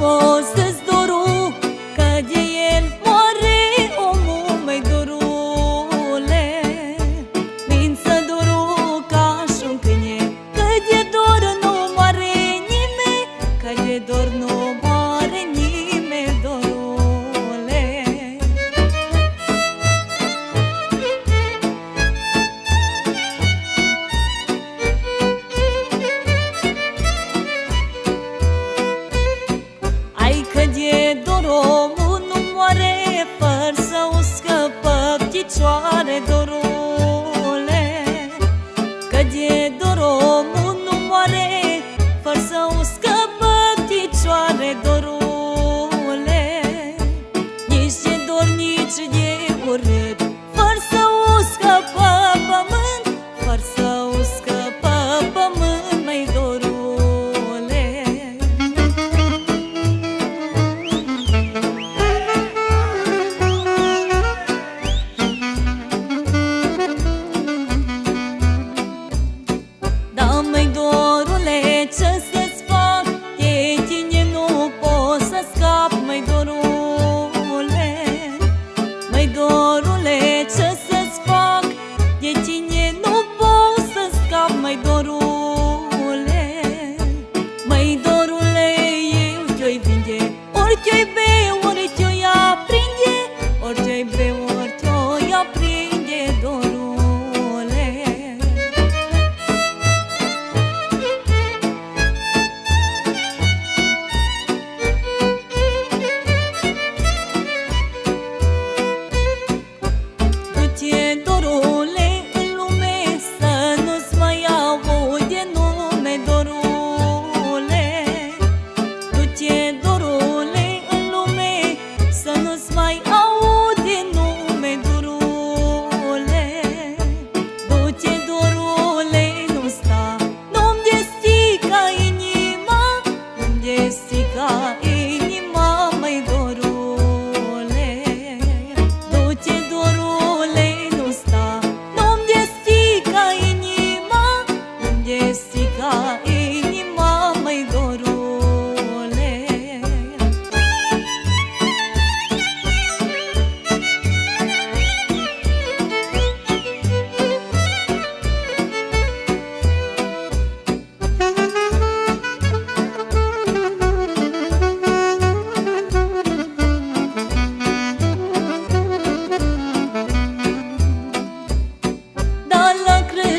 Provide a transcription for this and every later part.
o să-ți doru Că el moare omul, măi dorule. Vin să doru ca și un câine dor nu moare nimeni Că de dor nu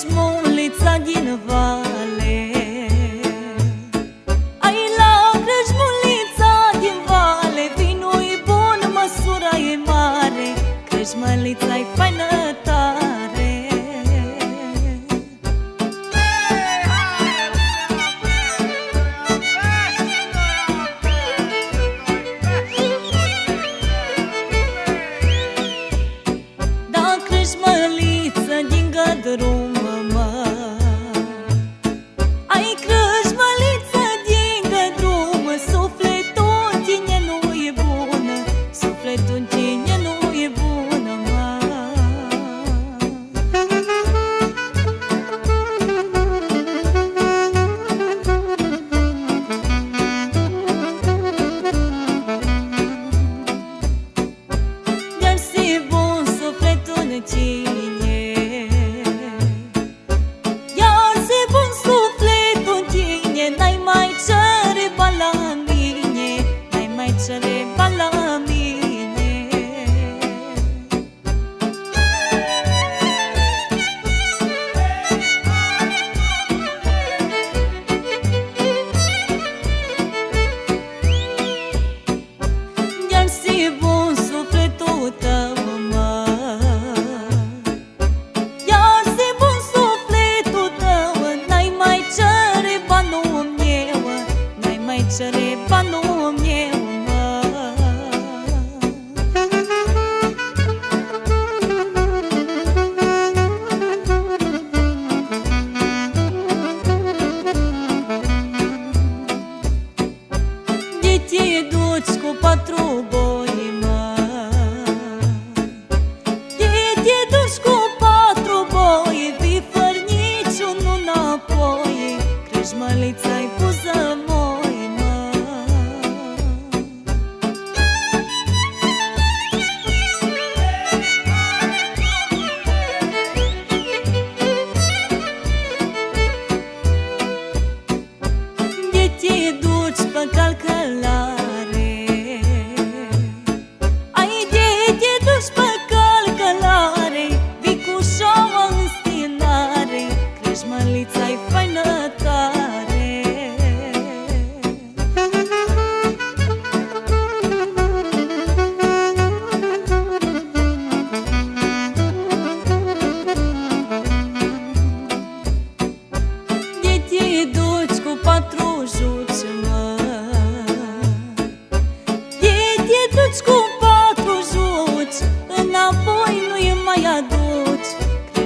smulița din val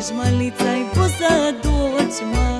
ești mălița, ai pus să aduci, mă.